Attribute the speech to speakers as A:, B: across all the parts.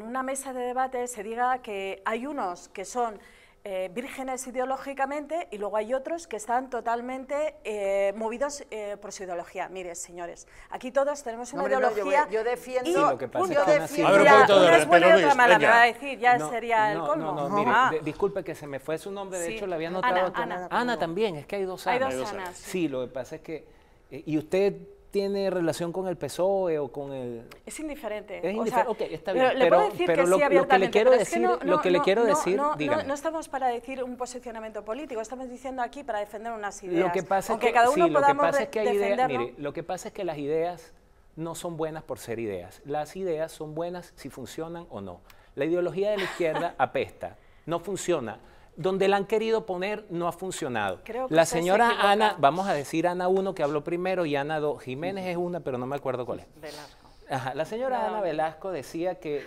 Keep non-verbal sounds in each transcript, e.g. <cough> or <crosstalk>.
A: en una mesa de debate se diga que hay unos que son eh, vírgenes ideológicamente y luego hay otros que están totalmente eh, movidos eh, por su ideología. Mire, señores, aquí todos tenemos una ideología.
B: yo, defiendo.
A: Y
C: lo que pasa
A: punto.
C: es que
A: Y
C: A ver, un
A: mira,
C: poquito de
A: una es buena y otra mala, me va a
D: venga.
A: decir, ya
C: No,
A: sería el
C: no,
A: colmo.
C: No, no, mire,
A: Ah.
C: disculpe que se me fue su nombre, de
A: Sí.
C: hecho le había
A: Ana,
C: notado. que-
A: Ana.
C: Ana también, es que hay dos
A: Hay
C: Anas.
A: dos Anas, sí.
C: Sí, lo que pasa es que. eh, ¿Y usted tiene relación con el PSOE o con el.?
A: Es indiferente.
C: Es
A: o sea,
C: indifer- ok, está
A: pero
C: bien,
A: Le
C: pero-
A: puedo decir
C: pero
A: que
C: lo-
A: sí
C: lo que le quiero decir-
A: no-
C: lo que le quiero decir,
A: no, estamos para decir un posicionamiento político, estamos diciendo aquí para defender unas ideas.
C: Lo que pasa es que,
A: cada
C: sí,
A: uno
C: lo que
A: podamos
C: pasa
A: de-
C: es que hay ideas,
A: defenderlo.
C: mire, lo que pasa es que las ideas no son buenas por ser ideas. Las ideas son buenas si funcionan o no. La ideología de la izquierda <laughs> apesta, no funciona. Donde la han querido poner no ha funcionado.
A: Creo que
C: la señora. Ana, vamos a decir Ana 1 que habló primero y Ana 2. Jiménez es una, pero no me acuerdo cuál es.
A: Velasco.
C: Ajá, la señora
A: No,
C: Ana. Velasco decía que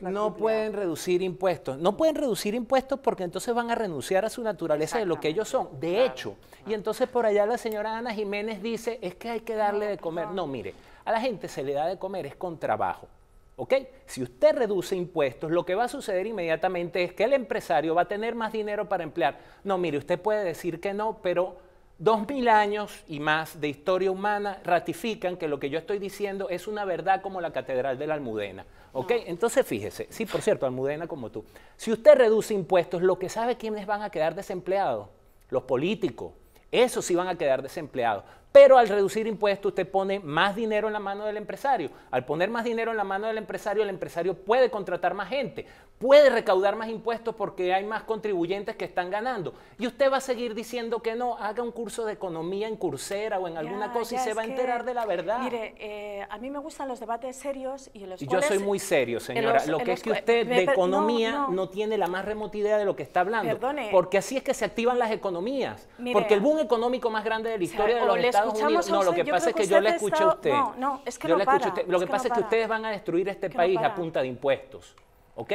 C: no pueden reducir impuestos. No pueden reducir impuestos porque entonces van a renunciar a su naturaleza de lo que ellos son. De hecho, y entonces por allá la señora Ana Jiménez dice, es que hay que darle de comer. No, mire, a la gente se le da de comer es con trabajo. ¿Ok? Si usted reduce impuestos, lo que va a suceder inmediatamente es que el empresario va a tener más dinero para emplear. No, mire, usted puede decir que no, pero dos mil años y más de historia humana ratifican que lo que yo estoy diciendo es una verdad como la Catedral de la Almudena. ¿Ok? Entonces fíjese, sí, por cierto, Almudena como tú. Si usted reduce impuestos, lo que sabe quiénes van a quedar desempleados, los políticos. Esos sí van a quedar desempleados. Pero al reducir impuestos usted pone más dinero en la mano del empresario. Al poner más dinero en la mano del empresario, el empresario puede contratar más gente, puede recaudar más impuestos porque hay más contribuyentes que están ganando. Y usted va a seguir diciendo que no, haga un curso de economía en Coursera o en alguna
A: Ya,
C: cosa y se va a
A: que,
C: enterar de la verdad.
A: Mire, eh, a mí me gustan los debates serios y en los
C: Y yo soy muy serio, señora.
A: los-
C: lo que es que usted
A: me
C: de
A: no,
C: economía no,
A: no.
C: tiene la más remota idea de lo que está hablando.
A: Perdone.
C: Porque así es que se activan las economías.
A: Mire,
C: porque el boom económico más grande de la
A: o sea,
C: historia de los
A: le
C: Estados Unidos. No, lo que pasa es que yo le
A: usted
C: escuché a usted.
A: no, no, es que
C: Yo
A: no para,
C: usted. Lo que pasa es que ustedes van a destruir este país a punta de impuestos. ¿Ok?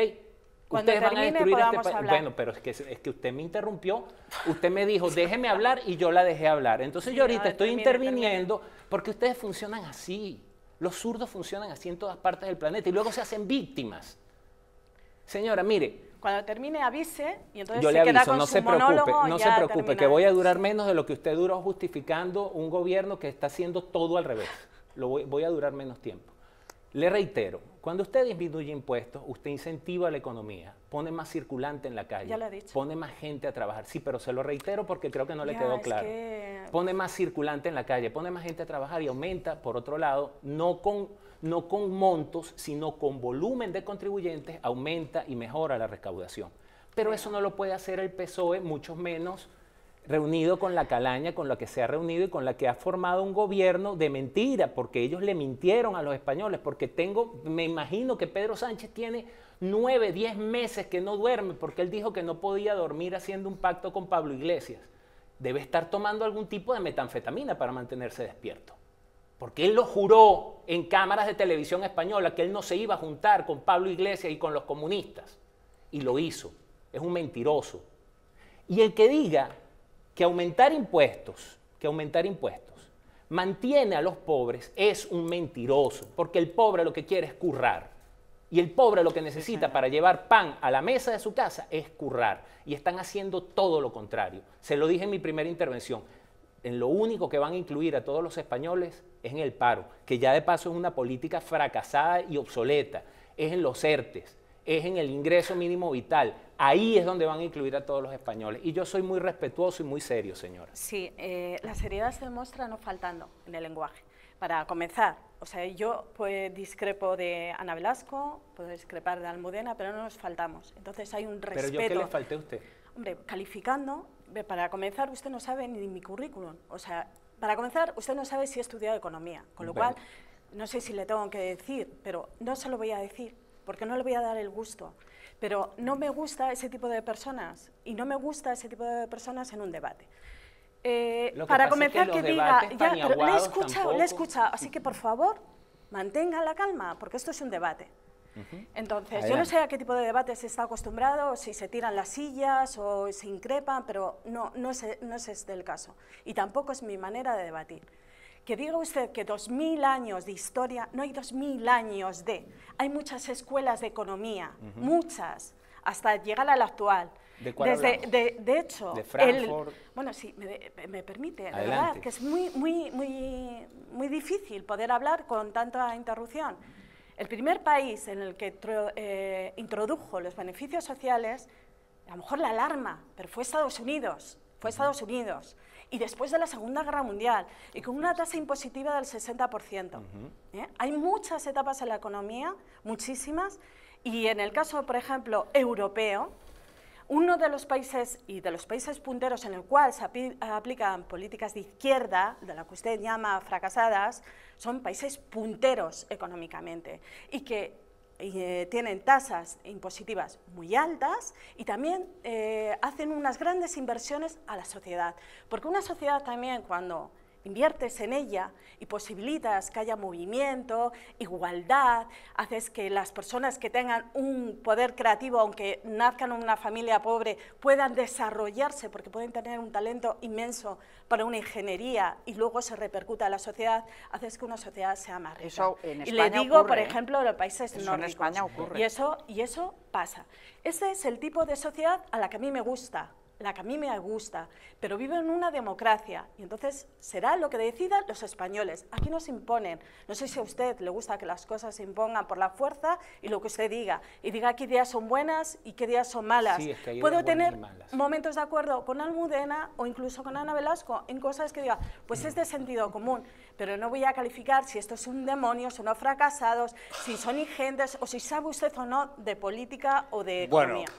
A: Cuando
C: ustedes van a destruir este país. Bueno, pero es que, es que usted me interrumpió. Usted me dijo, déjeme hablar y yo la dejé hablar. Entonces yo ahorita estoy
A: termine,
C: interviniendo porque ustedes funcionan así. Los zurdos funcionan así en todas partes del planeta y luego se hacen víctimas. Señora, mire,
A: Cuando termine avise y entonces
C: yo
A: se
C: le
A: queda
C: aviso,
A: con
C: no
A: su
C: se preocupe, no se preocupe, que voy a durar menos de lo que usted duró justificando un gobierno que está haciendo todo al revés. Lo voy, voy a durar menos tiempo. Le reitero, cuando usted disminuye impuestos, usted incentiva la economía, pone más circulante en la calle,
A: Ya lo he dicho.
C: pone más gente a trabajar. Sí, pero se lo reitero porque creo que no le
A: Ya,
C: quedó claro.
A: que-
C: Pone más circulante en la calle, pone más gente a trabajar y aumenta, por otro lado, no con, no con montos, sino con volumen de contribuyentes, aumenta y mejora la recaudación. Pero eso no lo puede hacer el PSOE, mucho menos reunido con la calaña con la que se ha reunido y con la que ha formado un gobierno de mentira, porque ellos le mintieron a los españoles, porque tengo, me imagino que Pedro Sánchez tiene nueve, diez meses que no duerme, porque él dijo que no podía dormir haciendo un pacto con Pablo Iglesias. Debe estar tomando algún tipo de metanfetamina para mantenerse despierto. Porque él lo juró en cámaras de televisión española que él no se iba a juntar con Pablo Iglesias y con los comunistas. Y lo hizo. Es un mentiroso. Y el que diga que aumentar impuestos, que aumentar impuestos, mantiene a los pobres es un mentiroso, porque el pobre lo que quiere es currar. Y el pobre lo que necesita para llevar pan a la mesa de su casa es currar. Y están haciendo todo lo contrario. Se lo dije en mi primera intervención. En lo único que van a incluir a todos los españoles es en el paro, que ya de paso es una política fracasada y obsoleta. Es en los ERTES, es en el ingreso mínimo vital. Ahí es donde van a incluir a todos los españoles. Y yo soy muy respetuoso y muy serio, señora.
A: Sí, eh, la seriedad se demuestra no faltando en el lenguaje. Para comenzar, o sea, yo pues, discrepo de Ana Velasco, puedo discrepar de Almudena, pero no nos faltamos. Entonces hay un
C: Pero
A: respeto.
C: yo que le falté a usted.
A: Hombre, calificando, para comenzar usted no sabe ni mi currículum. O sea, para comenzar usted no sabe si he estudiado economía, con lo cual no sé si le tengo que decir, pero no se lo voy a decir, porque no le voy a dar el gusto. Pero no me gusta ese tipo de personas y no me gusta ese tipo de personas en un debate. Eh, para
C: pasa es que
A: comenzar que, diga, ya, pero le he escuchado, le he escuchado, así que por favor, mantenga la calma, porque esto es un debate. Entonces, yo no sé a qué tipo de debate se está acostumbrado, si se tiran las sillas o se increpan, pero no, no, es, no es este el caso. Y tampoco es mi manera de debatir. que diga usted que 2.000 años de historia, no hay 2.000 años de. Hay muchas escuelas de economía, muchas, hasta llegar a la actual.
C: ¿De cuál
A: Desde, de, de, hecho,
C: ¿De Frankfurt?
A: bueno, sí, me, me permite, de
C: Adelante.
A: verdad, que es muy, muy, muy, muy difícil poder hablar con tanta interrupción. El primer país en el que eh, introdujo los beneficios sociales, a lo mejor la alarma, pero fue Estados Unidos, fue Estados Unidos. Y después de la Segunda Guerra Mundial, y con una tasa impositiva del 60%. ¿eh? Hay muchas etapas en la economía, muchísimas, y en el caso, por ejemplo, europeo, uno de los países y de los países punteros en el cual se aplican políticas de izquierda, de la que usted llama fracasadas, son países punteros económicamente y que eh, tienen tasas impositivas muy altas y también eh, hacen unas grandes inversiones a la sociedad. Porque una sociedad también cuando inviertes en ella y posibilitas que haya movimiento, igualdad, haces que las personas que tengan un poder creativo, aunque nazcan en una familia pobre, puedan desarrollarse porque pueden tener un talento inmenso para una ingeniería y luego se repercuta a la sociedad, haces que una sociedad sea más rica.
B: Eso en
A: y le
B: España
A: digo, por
B: ocurre, ¿eh?
A: ejemplo, en los países
B: Eso en
A: nórdicos.
B: España ocurre.
A: Y eso, y eso pasa. Ese es el tipo de sociedad a la que a mí me gusta, la que a mí me gusta, pero vivo en una democracia y entonces será lo que decidan los españoles. Aquí nos imponen. No sé si a usted le gusta que las cosas se impongan por la fuerza y lo que usted diga. Y diga qué días son buenas y qué días son malas.
C: Sí, es que hay
A: Puedo
C: ideas
A: tener momentos de acuerdo con Almudena o incluso con Ana Velasco en cosas que diga, pues es de sentido común, pero no voy a calificar si esto es un demonio, son unos fracasados, si son ingentes o si sabe usted o no de política o de
D: Bueno,
A: economía.